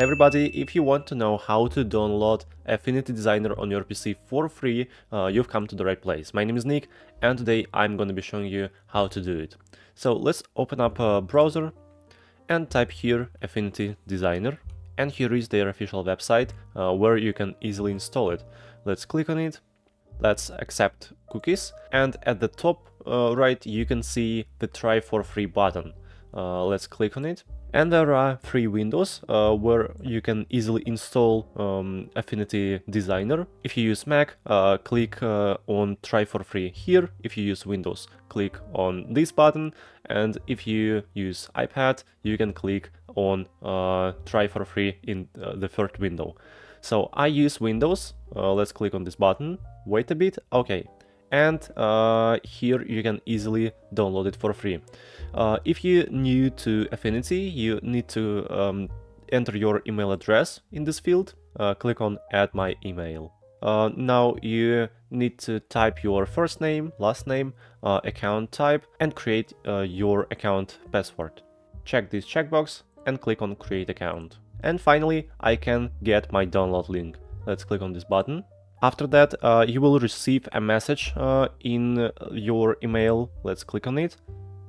Everybody, if you want to know how to download Affinity Designer on your PC for free, uh, you've come to the right place. My name is Nick and today I'm going to be showing you how to do it. So let's open up a browser and type here Affinity Designer and here is their official website uh, where you can easily install it. Let's click on it, let's accept cookies and at the top uh, right you can see the try for free button. Uh, let's click on it and there are three windows uh, where you can easily install um, Affinity Designer. If you use Mac, uh, click uh, on Try for Free here. If you use Windows, click on this button. And if you use iPad, you can click on uh, Try for Free in uh, the third window. So I use Windows. Let's click on this button. Wait a bit. Okay, and uh, here you can easily download it for free. Uh, if you're new to Affinity, you need to um, enter your email address in this field. Uh, click on add my email. Uh, now you need to type your first name, last name, uh, account type and create uh, your account password. Check this checkbox and click on create account. And finally, I can get my download link. Let's click on this button after that, uh, you will receive a message uh, in your email. Let's click on it.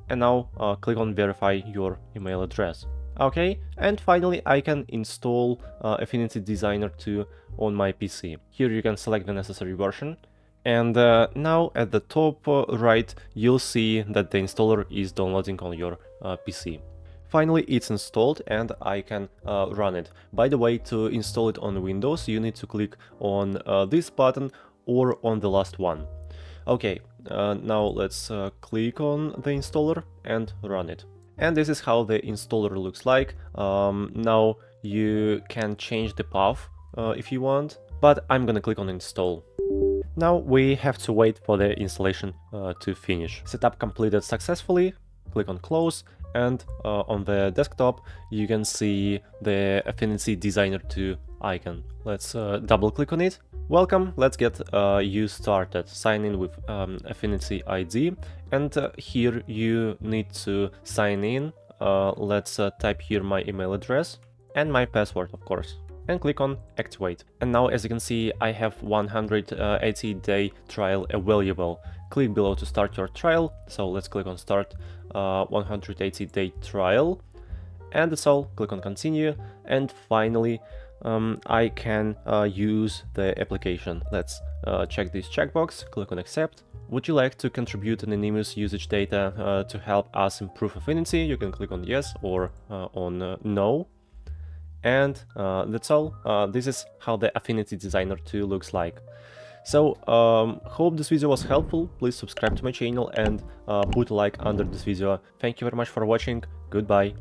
And now uh, click on verify your email address. Okay, and finally I can install uh, Affinity Designer 2 on my PC. Here you can select the necessary version. And uh, now at the top uh, right, you'll see that the installer is downloading on your PC. Finally, it's installed and I can uh, run it. By the way, to install it on Windows, you need to click on uh, this button or on the last one. Okay, uh, now let's uh, click on the installer and run it. And this is how the installer looks like. Um, now you can change the path uh, if you want, but I'm gonna click on install. Now we have to wait for the installation uh, to finish. Setup completed successfully, click on close and uh, on the desktop you can see the Affinity Designer 2 icon. Let's uh, double click on it. Welcome, let's get uh, you started. Sign in with um, Affinity ID and uh, here you need to sign in. Uh, let's uh, type here my email address and my password of course and click on activate. And now as you can see I have 180 day trial available. Click below to start your trial, so let's click on start uh, 180 day trial and that's all, click on continue and finally um, I can uh, use the application. Let's uh, check this checkbox, click on accept. Would you like to contribute anonymous usage data uh, to help us improve affinity? You can click on yes or uh, on uh, no. And uh, that's all. This is how the Affinity Designer 2 looks like. So, um, hope this video was helpful, please subscribe to my channel and uh, put a like under this video. Thank you very much for watching, goodbye.